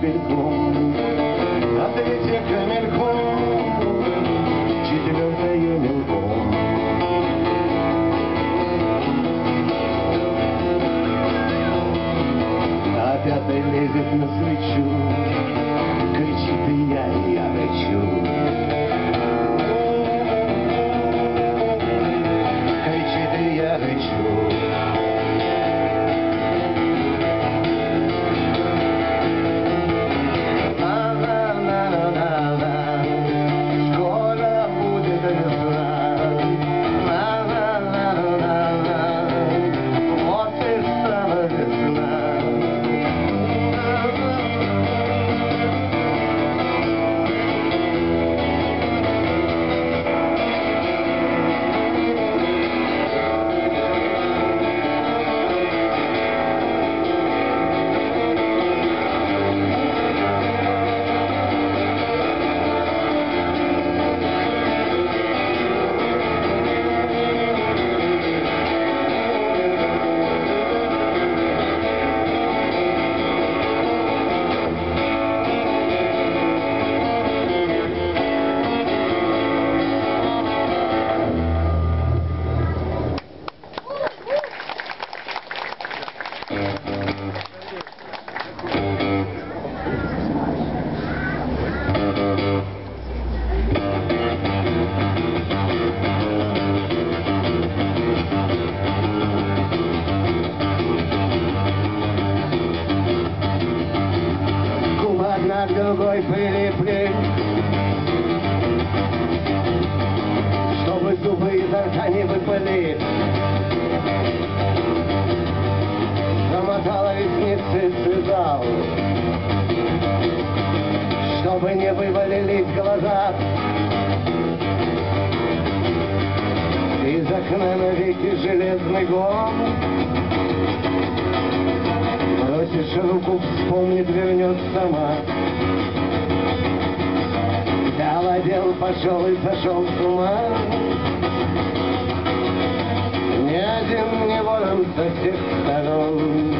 de. На другой прилипли, чтобы зубы изо рта не выпали. Замотала ресницы, связал, чтобы не вывалились глаза. Из окна навеки железный гон Бросишь руку, вспомнит, вернет сама. Взял, одел, пошел и сошел с ума. Ни один не ворон со всех сторон.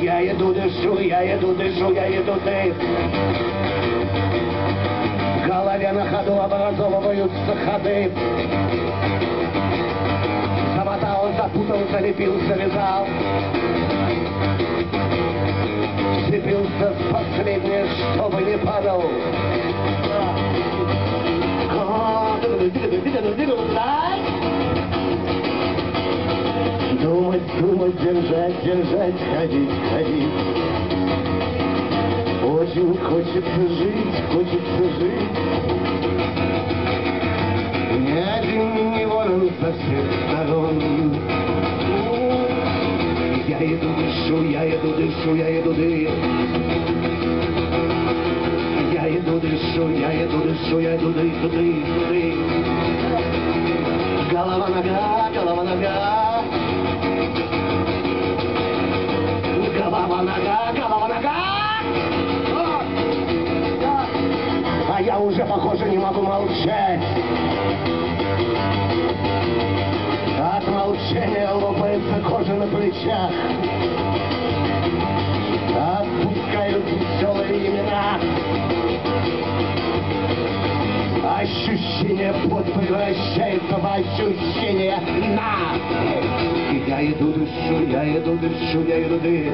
Я еду, дышу, я еду, дышу, я еду, ты. В голове на ходу образовываются ходы. Замотал, запутался, лепился, вязал. В последнее, чтобы не падал. Думать, думать, держать, держать, ходить, ходить. Очень хочется жить, хочется жить. Ни один со всех сторон. Я иду, дышу, я иду, дышу, я иду, дышу. Я иду, дышу, я иду, дышу, я иду, дышу, дышу, дышу. Голова, нога, голова, нога. Голова, нога, голова, нога. А я уже, похоже, не могу молчать. От молчания лопается кожа на плечах. Отпускают веселые имена. Ощущение под превращается в ощущение на. И я иду дышу, я иду дышу, я иду дышу.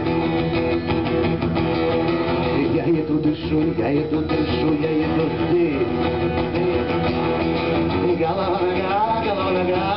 Я иду дышу, я иду дышу, я иду дышу. Голова нога, голова нога.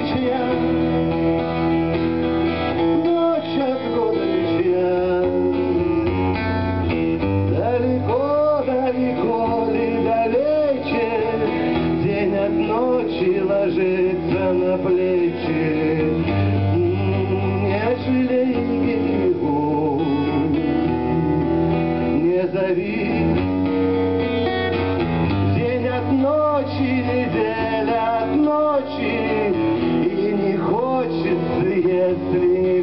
От года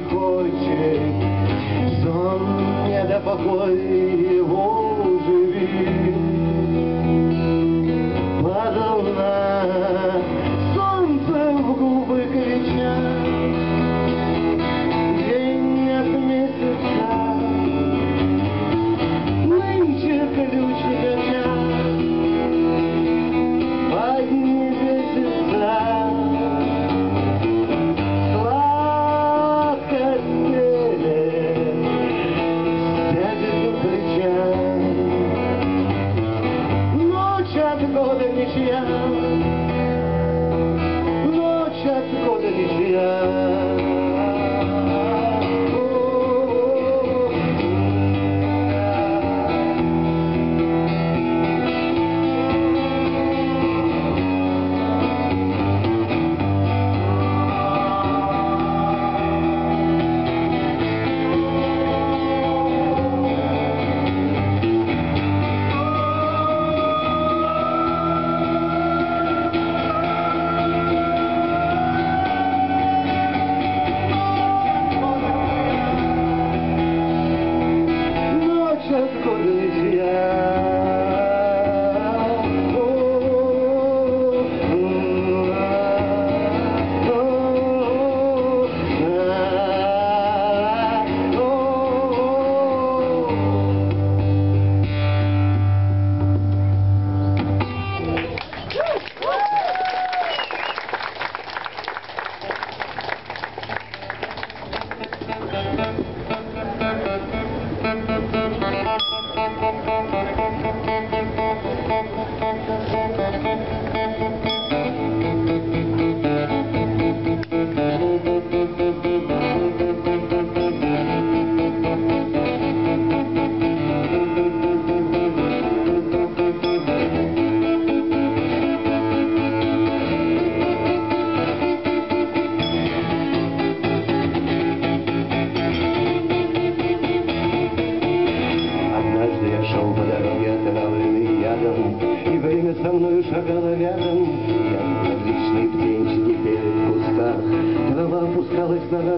хочет, Сон не до покоя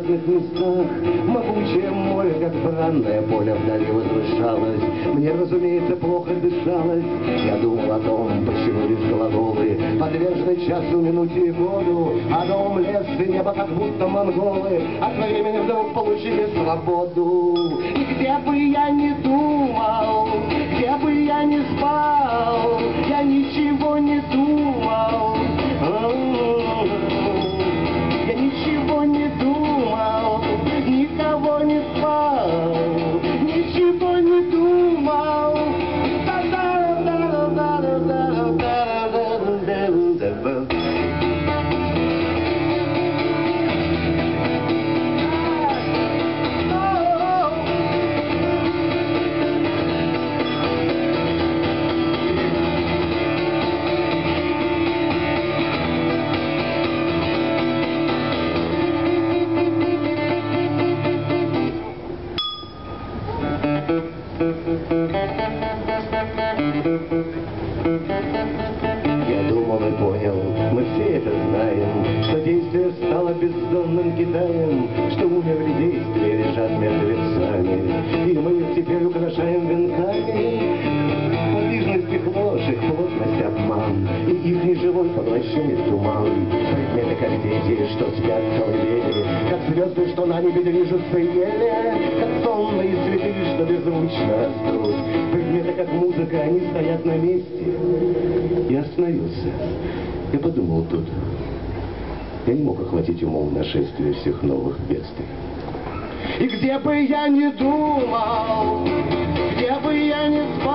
разных местах, могучее море, как бранное поле вдали возвышалось, мне, разумеется, плохо дышалось, я думал о том, почему лишь глаголы, подвержены часу, минуте и году, а дом, лес и небо, как будто монголы, от времени вдруг получили свободу. И где бы я ни думал, где бы я ни спал, я ничего не думал. Бездонным Китаем, что умерли действия лежат мертвецами, и мы их теперь украшаем венками. Подвижность их ложь, их плотность обман, и их неживой поглощает туман. Предметы, как дети, что спят в колыбели, как звезды, что на небе движутся еле, как сонные цветы, что беззвучно растут. Предметы, как музыка, они стоят на месте. Я остановился. Я подумал тут. Я не мог охватить умом нашествие всех новых бедствий. И где бы я ни думал, где бы я ни спал,